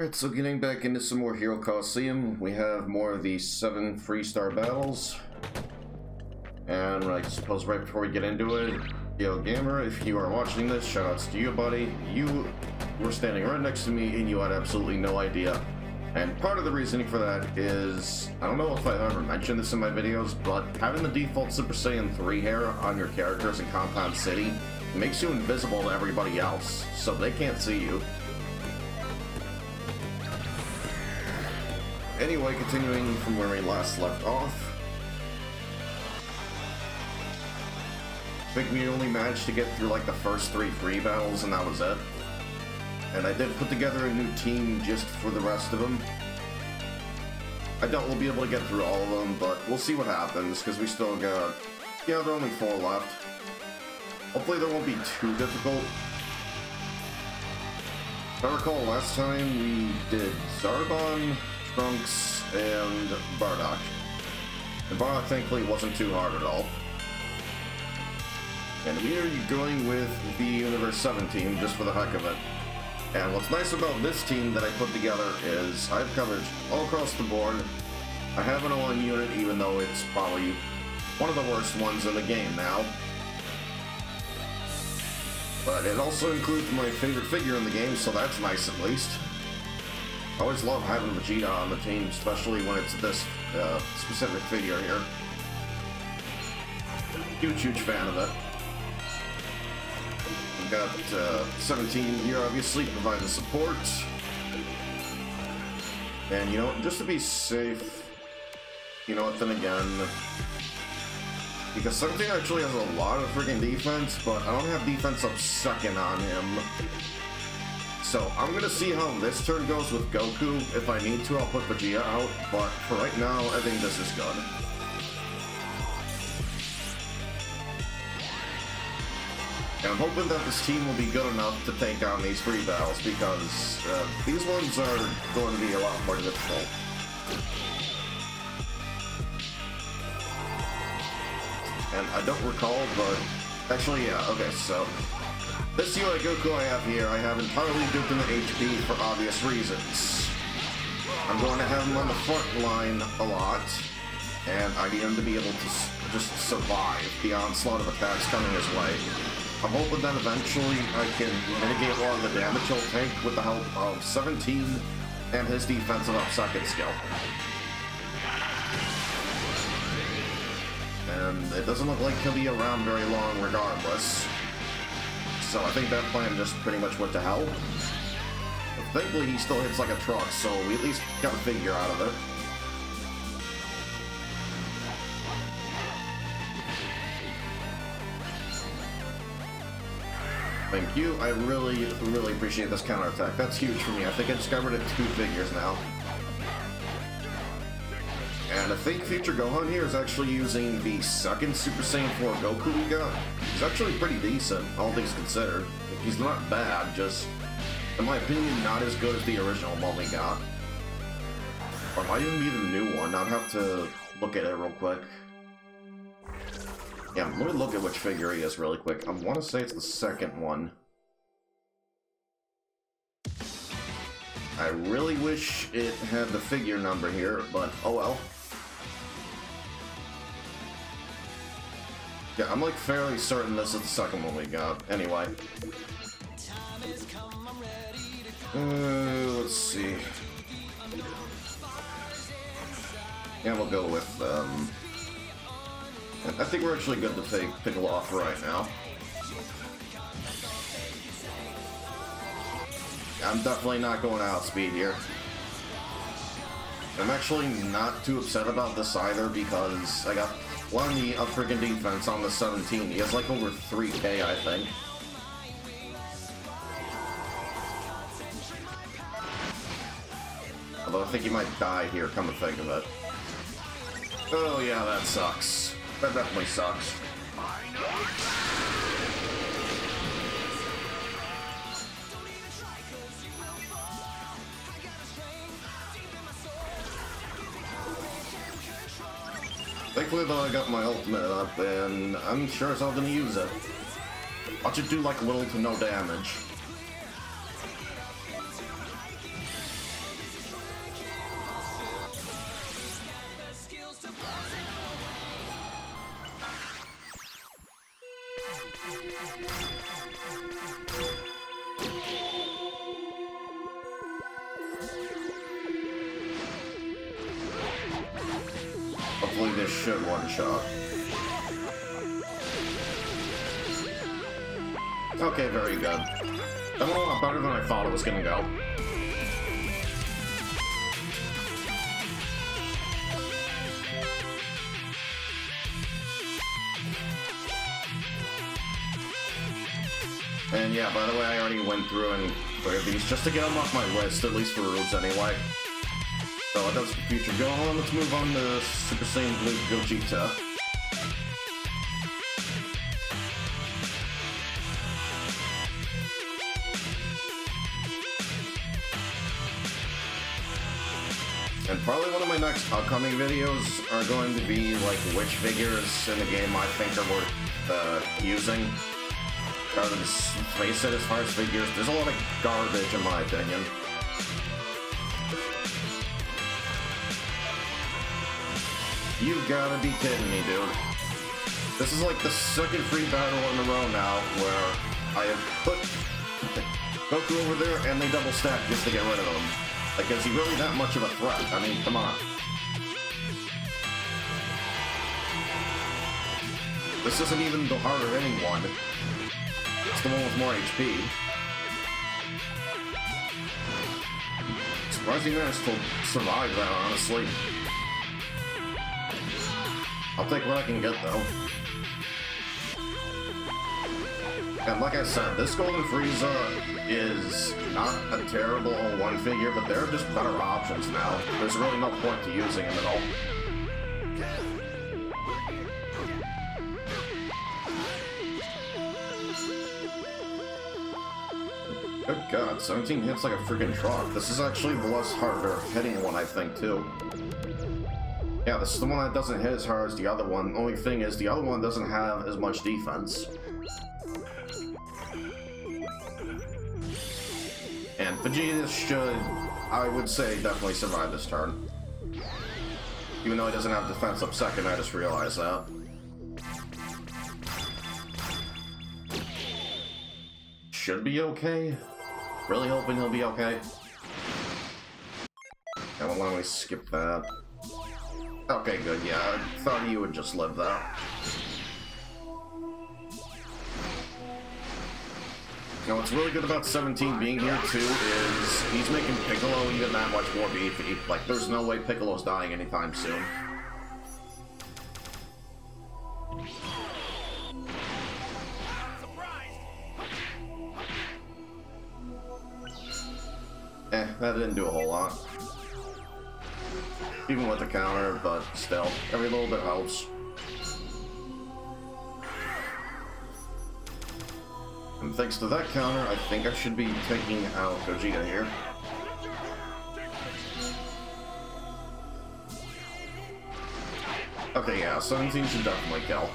Alright, so getting back into some more Hero Colosseum, we have more of the seven three-star battles. And I suppose right before we get into it, Yo Gamer, if you are watching this, shoutouts to you, buddy. You were standing right next to me and you had absolutely no idea. And part of the reasoning for that is, I don't know if I've ever mentioned this in my videos, but having the default Super Saiyan 3 hair on your characters in Conton City makes you invisible to everybody else, so they can't see you. Anyway, continuing from where we last left off. I think we only managed to get through like the first three free battles and that was it. And I did put together a new team just for the rest of them. I doubt we'll be able to get through all of them, but we'll see what happens, because we still got... Yeah, there are only four left. Hopefully they won't be too difficult. If I recall, last time we did Zarbon, Trunks, and Bardock. And Bardock, thankfully, wasn't too hard at all. And we are going with the Universe 7 team, just for the heck of it. And what's nice about this team that I put together is I have coverage all across the board. I have an ON unit, even though it's probably one of the worst ones in the game now. But it also includes my favorite figure in the game, so that's nice at least. I always love having Vegeta on the team, especially when it's this uh, specific figure here. Huge, huge fan of it. We've got uh, 17 here, obviously, providing support. And, you know, just to be safe, you know what, then again, because 17 actually has a lot of freaking defense, but I don't have defense up second on him. So I'm gonna see how this turn goes with Goku. If I need to, I'll put Vegeta out, but for right now, I think this is good. And I'm hoping that this team will be good enough to take on these free battles, because uh, these ones are going to be a lot more difficult. And I don't recall, but actually, yeah, okay, so this UI Goku I have here, I have entirely duped the HP for obvious reasons. I'm going to have him on the front line a lot, and I need him to be able to just survive the onslaught of attacks coming his way. I'm hoping that eventually I can mitigate a lot of the damage he'll take with the help of 17 and his defensive up second skill. And it doesn't look like he'll be around very long regardless. So I think that plan just pretty much went to hell. But thankfully he still hits like a truck, so we at least got a figure out of it. Thank you. I really, really appreciate this counterattack. That's huge for me. I think I discovered it two figures now. And I think Future Gohan here is actually using the second Super Saiyan 4 Goku we got. He's actually pretty decent, all things considered. He's not bad, just, in my opinion, not as good as the original one we got. Or might even be the new one. I'd have to look at it real quick. Yeah, let me look at which figure he is really quick. I want to say it's the second one. I really wish it had the figure number here, but oh well. Yeah, I'm like fairly certain this is the second one we got. Anyway. Uh, let's see. Yeah, we'll go with, um... I think we're actually good to take Piccolo off right now. I'm definitely not going outspeed here. I'm actually not too upset about this either because I got plenty of freaking defense on the 17. He has like over 3k, I think. Although I think he might die here, come to think of it. Oh yeah, that sucks. That definitely sucks. Thankfully though I got my ultimate up and I'm sure as hell gonna use it. Watch it do like little to no damage. Should one-shot. Okay, very good. That went a lot better than I thought it was gonna go. And yeah, by the way, I already went through and cleared these just to get them off my list, at least for rules anyway. So that's the Future Gohan, let's move on to Super Saiyan Blue Gogeta. And probably one of my next upcoming videos are going to be like which figures in the game I think are worth uh, using. Rather than face it as far as figures, there's a lot of garbage in my opinion. You gotta be kidding me, dude. This is like the second free battle in a row now where I have put Goku over there and they double stack just to get rid of him. Like, is he really that much of a threat? I mean, come on. This isn't even the harder hitting one. It's the one with more HP. Surprising managed to survive that, honestly. I'll take what I can get, though. And like I said, this Golden Frieza is not a terrible one figure, but there are just better options now. There's really no point to using him at all. Good god, 17 hits like a freaking truck. This is actually the less harder hitting one, I think, too. Yeah, this is the one that doesn't hit as hard as the other one. Only thing is, the other one doesn't have as much defense. And Vegeta should, I would say, definitely survive this turn. Even though he doesn't have defense up second, I just realized that. Should be okay. Really hoping he'll be okay. I will always skip that. Okay, good, yeah. I thought you would just live that. Now, what's really good about 17 being here, too, is he's making Piccolo even that much more beefy. Like, there's no way Piccolo's dying anytime soon. Eh, that didn't do a whole lot. Even with the counter, but still, every little bit helps. And thanks to that counter, I think I should be taking out Gogeta here. Okay, yeah, 17 should definitely kill.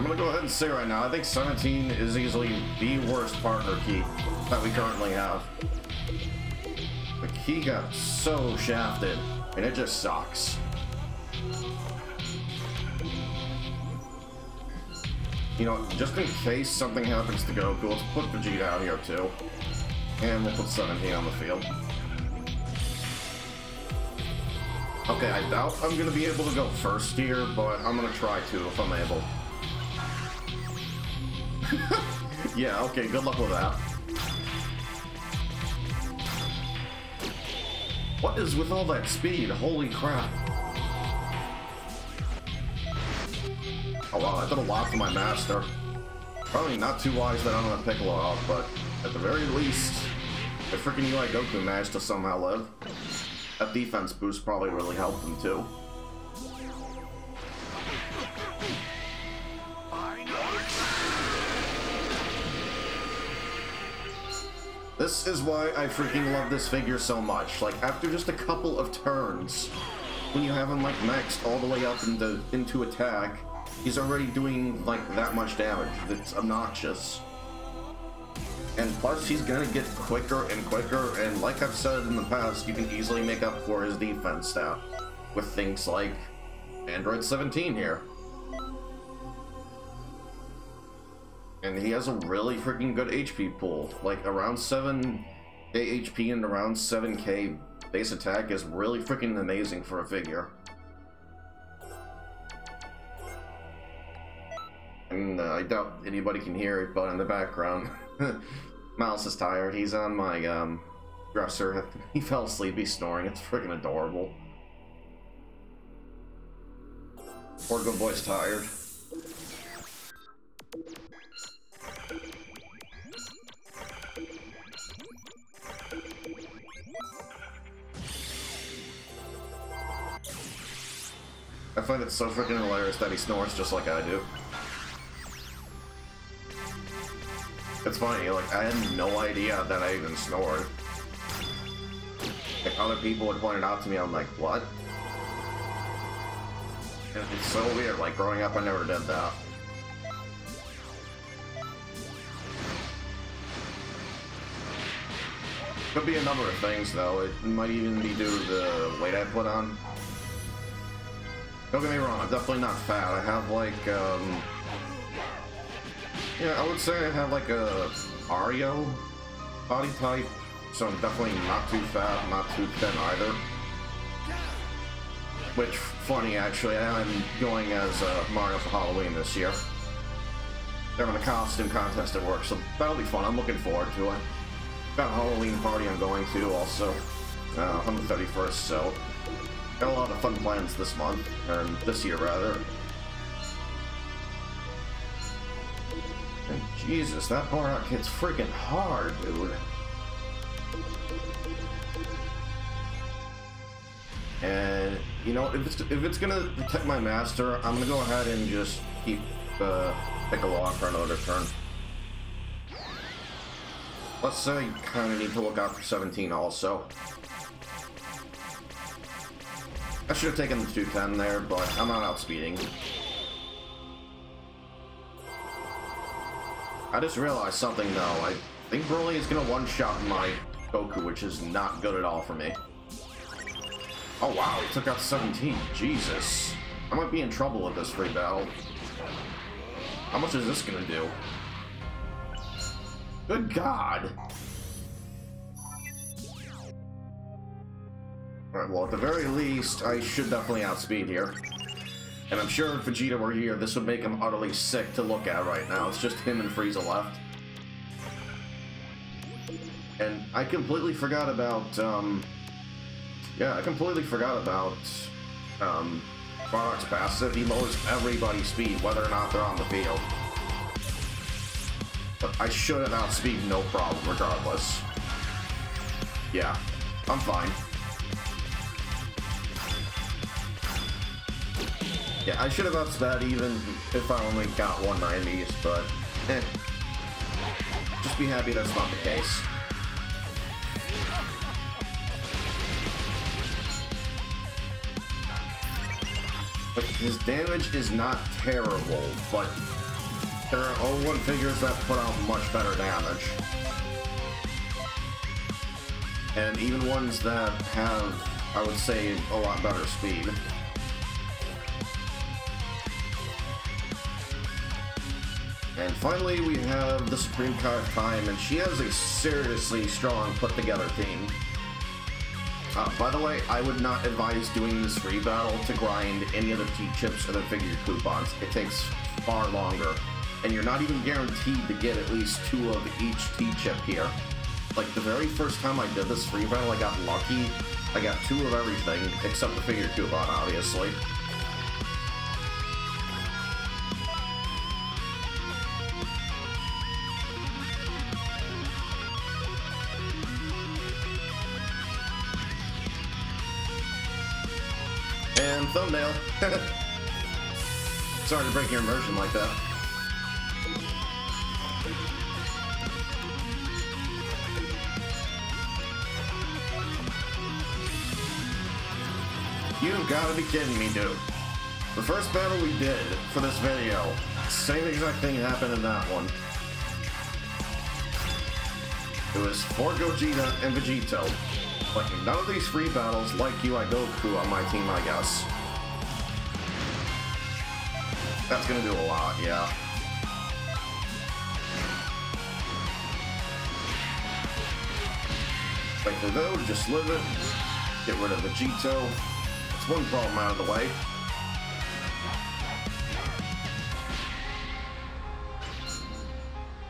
I'm gonna go ahead and say right now, I think 17 is easily the worst partner key that we currently have. The key got so shafted, and it just sucks. You know, just in case something happens to Goku, let's put Vegeta out here too. And we'll put 17 on the field. Okay, I doubt I'm gonna be able to go first here, but I'm gonna try to if I'm able. Yeah, okay, good luck with that. What is with all that speed? Holy crap. Oh wow, I did a lot for my master. Probably not too wise that I'm gonna Piccolo out, but at the very least, if freaking UI Goku managed to somehow live, that defense boost probably really helped him too. This is why I freaking love this figure so much. Like, after just a couple of turns, when you have him, like, maxed all the way up into, into attack, he's already doing, like, that much damage. It's obnoxious. And plus, he's gonna get quicker and quicker, and like I've said in the past, you can easily make up for his defense stat with things like Android 17 here. And he has a really freaking good HP pool. Like around 7 HP and around 7k base attack is really freaking amazing for a figure. And uh, I doubt anybody can hear it, but in the background, Miles is tired. He's on my um, dresser. He fell asleep. He's snoring. It's freaking adorable. Poor good boy's tired. I find it so freaking hilarious that he snores just like I do. It's funny, like, I had no idea that I even snored. Like, other people would point it out to me, I'm like, what? And it's so weird, like, growing up I never did that. Could be a number of things, though. It might even be due to the weight I put on. Don't get me wrong, I'm definitely not fat. I have, like, um... Yeah, I would say I have, like, a Ario body type, so I'm definitely not too fat, not too thin either. Which, funny, actually, I'm going as uh, Mario for Halloween this year. They're having a costume contest at work, so that'll be fun. I'm looking forward to it got a Halloween party I'm going to also uh, on the 31st, so got a lot of fun plans this month, or this year rather. And Jesus, that Bardock hits freaking hard, dude. And you know, if it's if it's gonna protect my master, I'm gonna go ahead and just keep uh, pick a on for another turn. Let's say kind of need to look out for 17 also. I should have taken the 210 there, but I'm not outspeeding. I just realized something though. I think Broly is gonna one-shot my Goku, which is not good at all for me. Oh wow, he took out 17. Jesus. I might be in trouble with this free battle. How much is this gonna do? Good God! Alright, well, at the very least, I should definitely outspeed here. And I'm sure if Vegeta were here, this would make him utterly sick to look at right now. It's just him and Frieza left. And I completely forgot about, um... Yeah, I completely forgot about, um... Bardock's passive. He lowers everybody's speed, whether or not they're on the field. But I should have outspeed no problem, regardless. Yeah, I'm fine. Yeah, I should have outspeed even if I only got 190s, but eh. Just be happy that's not the case. But his damage is not terrible, but there are 01 figures that put out much better damage. And even ones that have, I would say, a lot better speed. And finally, we have the Supreme of Time, and she has a seriously strong put-together team. Uh, by the way, I would not advise doing this free battle to grind any of the T-chips or the figure coupons. It takes far longer and you're not even guaranteed to get at least two of each T-chip here. Like, the very first time I did this free battle, I got lucky. I got two of everything, except the figure coupon, obviously. Thumbnail. Sorry to break your immersion like that. You've got to be kidding me, dude. The first battle we did for this video, same exact thing happened in that one. It was for Gogeta and Vegito. Like, none of these free battles like UI Goku on my team, I guess. That's gonna do a lot, yeah. Like the road, just live it. Get rid of Vegito. It's one problem out of the way.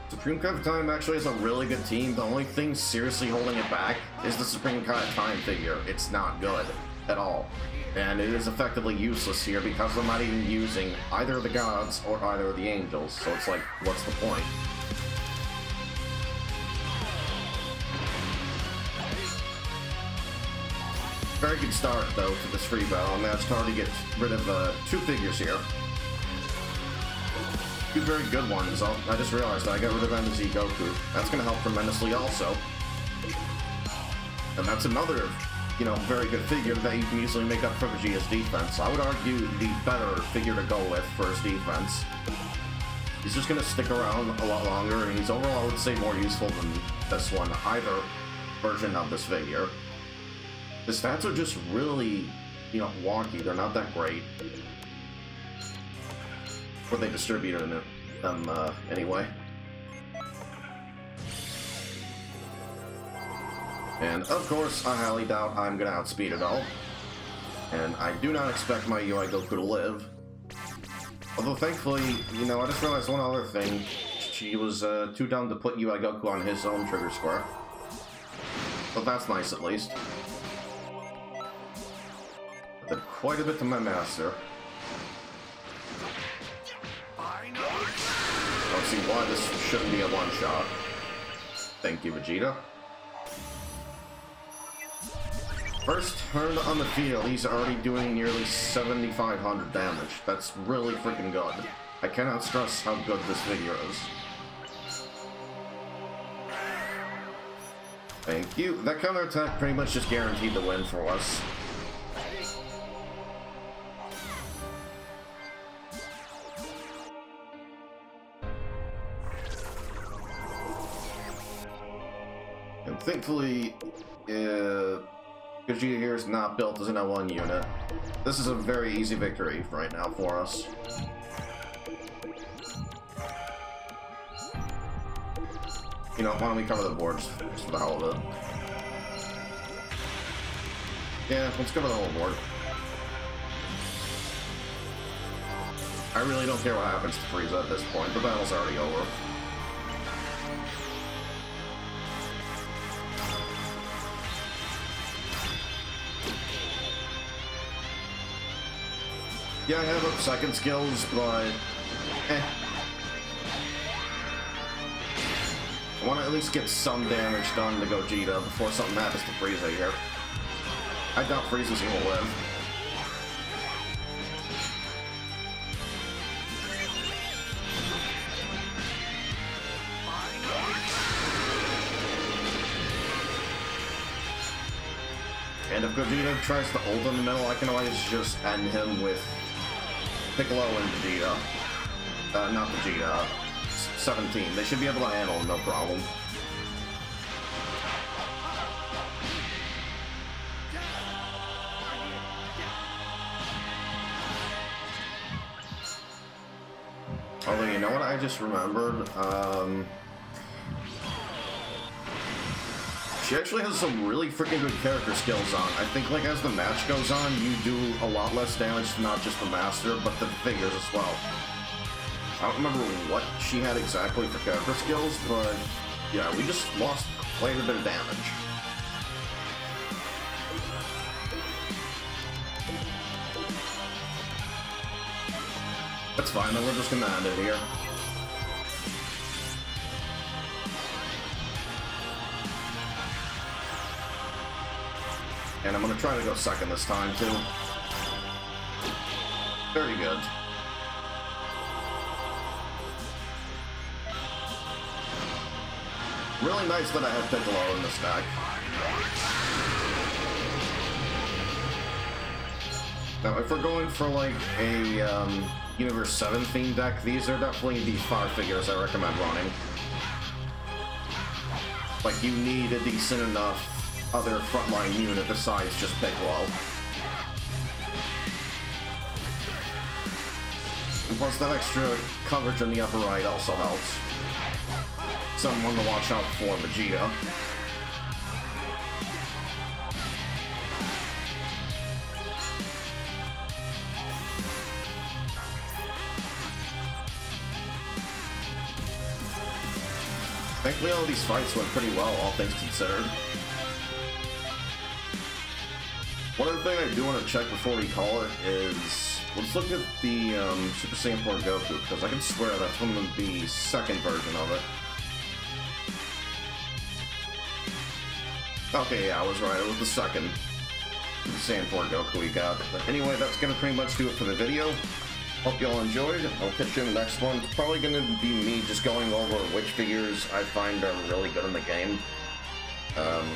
Supreme Kai of Time actually is a really good team. The only thing seriously holding it back is the Supreme Kai of Time figure. It's not good at all. And it is effectively useless here because they're not even using either the gods or either the angels. So it's like, what's the point? Very good start, though, to this free battle. I'm it's hard to get rid of uh, two figures here. Two very good ones. I'll, i just realized I got rid of MZ Goku. That's going to help tremendously also. And that's another, you know, very good figure that you can easily make up for Vegeta's defense. I would argue the better figure to go with for his defense. He's just going to stick around a lot longer, and he's overall, I would say, more useful than this one, either version of this figure. The stats are just really, you know, wonky. They're not that great where they distributed them uh, anyway. And of course, I highly doubt I'm gonna outspeed it all. And I do not expect my UI Goku to live. Although thankfully, you know, I just realized one other thing. She was uh, too dumb to put UI Goku on his own trigger square. But that's nice at least. I Did quite a bit to my master. I don't see why this shouldn't be a one-shot. Thank you, Vegeta. First turn on the field, he's already doing nearly 7,500 damage. That's really freaking good. I cannot stress how good this figure is. Thank you. That counter attack pretty much just guaranteed the win for us. Gogeta here is not built as an L1 unit. This is a very easy victory right now for us. You know, why don't we cover the boards just for the hell of it? Yeah, let's cover the whole board. I really don't care what happens to Frieza at this point. The battle's already over. Yeah, I have up second skills, but... Eh. I want to at least get some damage done to Gogeta before something happens to Frieza here. I doubt Frieza's gonna live. And if Gogeta tries to ult in the middle, I can always just end him with Piccolo and Vegeta. Uh, not Vegeta. 17. They should be able to handle no problem. Although, you know what I just remembered? Um... She actually has some really freaking good character skills on. I think, like, as the match goes on, you do a lot less damage to not just the Master, but the figures as well. I don't remember what she had exactly for character skills, but, yeah, we just lost quite a bit of damage. That's fine, then we're just gonna end it here. And I'm going to try to go second this time, too. Very good. Really nice that I have Piccolo in this deck. Now, if we're going for, like, a um, Universe 7 theme deck, these are definitely the far figures I recommend running. Like, you need a decent enough other frontline unit besides just Piccolo. And plus that extra coverage on the upper right also helps. Someone to watch out for Vegeta. Thankfully all these fights went pretty well, all things considered. One other thing I do want to check before we call it is, let's look at the um, Super Saiyan 4 Goku, because I can swear that's from the second version of it. Okay, yeah, I was right, it was the second Saiyan 4 Goku we got. But anyway, that's going to pretty much do it for the video. Hope y'all enjoyed. I'll catch you in the next one. It's probably going to be me just going over which figures I find are really good in the game. Um,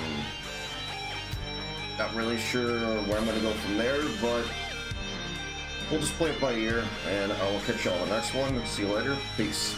not really sure where I'm going to go from there, but we'll just play it by ear, and I will catch y'all in the next one. See you later. Peace.